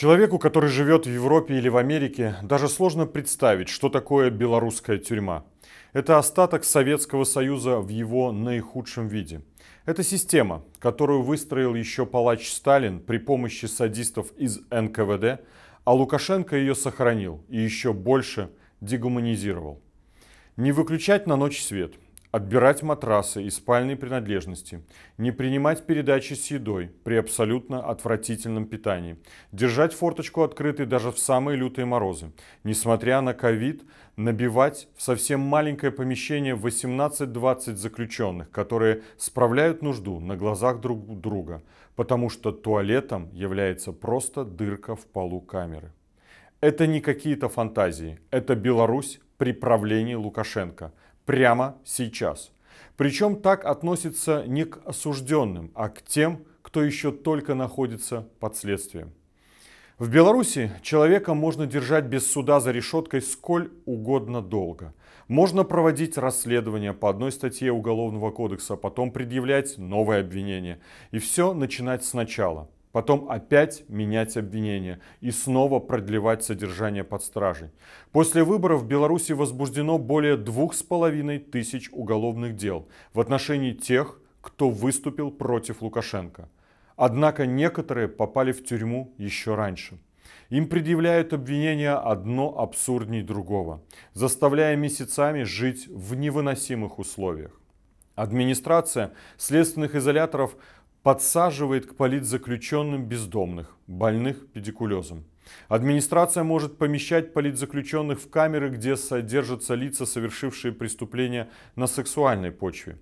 Человеку, который живет в Европе или в Америке, даже сложно представить, что такое белорусская тюрьма. Это остаток Советского Союза в его наихудшем виде. Это система, которую выстроил еще палач Сталин при помощи садистов из НКВД, а Лукашенко ее сохранил и еще больше дегуманизировал. Не выключать на ночь свет – Отбирать матрасы и спальные принадлежности. Не принимать передачи с едой при абсолютно отвратительном питании. Держать форточку открытой даже в самые лютые морозы. Несмотря на ковид, набивать в совсем маленькое помещение 18-20 заключенных, которые справляют нужду на глазах друг друга, потому что туалетом является просто дырка в полу камеры. Это не какие-то фантазии, это Беларусь при правлении Лукашенко – прямо сейчас. Причем так относится не к осужденным, а к тем, кто еще только находится под следствием. В Беларуси человека можно держать без суда за решеткой сколь угодно долго. Можно проводить расследование по одной статье Уголовного кодекса, потом предъявлять новые обвинения. И все начинать сначала потом опять менять обвинения и снова продлевать содержание под стражей. После выборов в Беларуси возбуждено более двух с половиной тысяч уголовных дел в отношении тех, кто выступил против Лукашенко. Однако некоторые попали в тюрьму еще раньше. Им предъявляют обвинения одно абсурдней другого, заставляя месяцами жить в невыносимых условиях. Администрация следственных изоляторов подсаживает к политзаключенным бездомных, больных педикулезом. Администрация может помещать политзаключенных в камеры, где содержатся лица, совершившие преступления на сексуальной почве.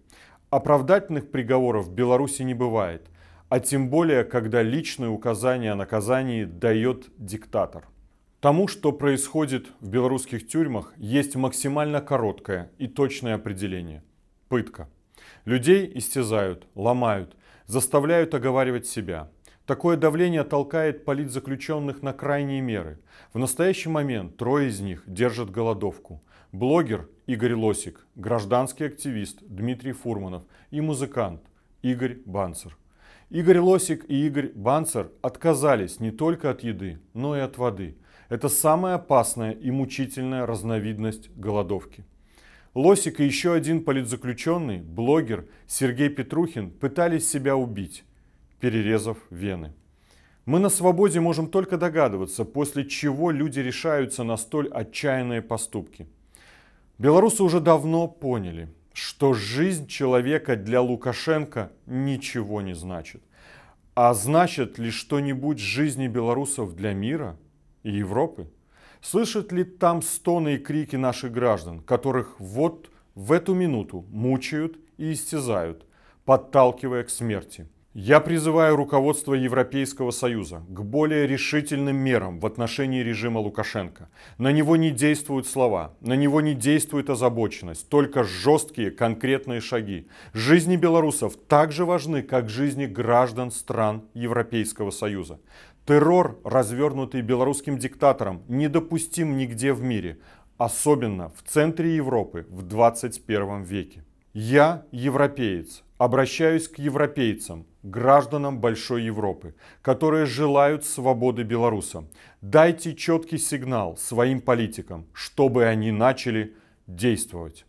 Оправдательных приговоров в Беларуси не бывает, а тем более, когда личные указания о наказании дает диктатор. Тому, что происходит в белорусских тюрьмах, есть максимально короткое и точное определение – пытка. Людей истязают, ломают – заставляют оговаривать себя. Такое давление толкает политзаключенных на крайние меры. В настоящий момент трое из них держат голодовку. Блогер Игорь Лосик, гражданский активист Дмитрий Фурманов и музыкант Игорь Банцер. Игорь Лосик и Игорь Банцер отказались не только от еды, но и от воды. Это самая опасная и мучительная разновидность голодовки. Лосик и еще один политзаключенный, блогер Сергей Петрухин пытались себя убить, перерезав вены. Мы на свободе можем только догадываться, после чего люди решаются на столь отчаянные поступки. Белорусы уже давно поняли, что жизнь человека для Лукашенко ничего не значит. А значит ли что-нибудь жизни белорусов для мира и Европы? Слышат ли там стоны и крики наших граждан, которых вот в эту минуту мучают и истязают, подталкивая к смерти? Я призываю руководство Европейского Союза к более решительным мерам в отношении режима Лукашенко. На него не действуют слова, на него не действует озабоченность, только жесткие конкретные шаги. Жизни белорусов так же важны, как жизни граждан стран Европейского Союза. Террор, развернутый белорусским диктатором, недопустим нигде в мире, особенно в центре Европы в 21 веке. Я европеец, обращаюсь к европейцам, гражданам Большой Европы, которые желают свободы белорусам. Дайте четкий сигнал своим политикам, чтобы они начали действовать.